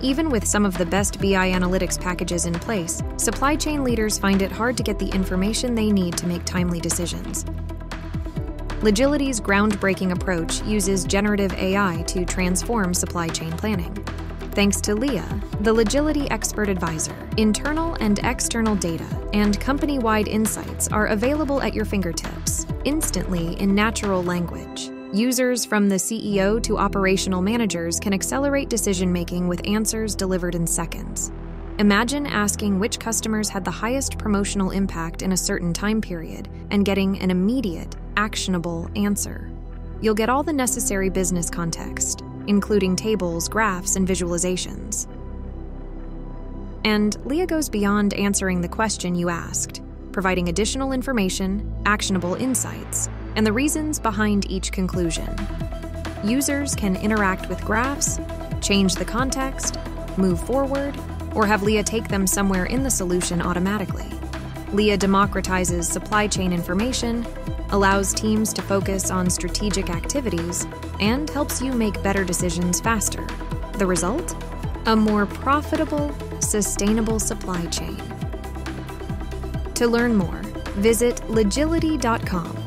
Even with some of the best BI analytics packages in place, supply chain leaders find it hard to get the information they need to make timely decisions. Logility's groundbreaking approach uses generative AI to transform supply chain planning. Thanks to LEA, the Logility Expert Advisor, internal and external data and company wide insights are available at your fingertips, instantly in natural language. Users from the CEO to operational managers can accelerate decision making with answers delivered in seconds. Imagine asking which customers had the highest promotional impact in a certain time period and getting an immediate, actionable answer. You'll get all the necessary business context, including tables, graphs, and visualizations. And LEA goes beyond answering the question you asked, providing additional information, actionable insights, and the reasons behind each conclusion. Users can interact with graphs, change the context, move forward, or have LEA take them somewhere in the solution automatically. LEA democratizes supply chain information, allows teams to focus on strategic activities, and helps you make better decisions faster. The result? A more profitable, sustainable supply chain. To learn more, visit logility.com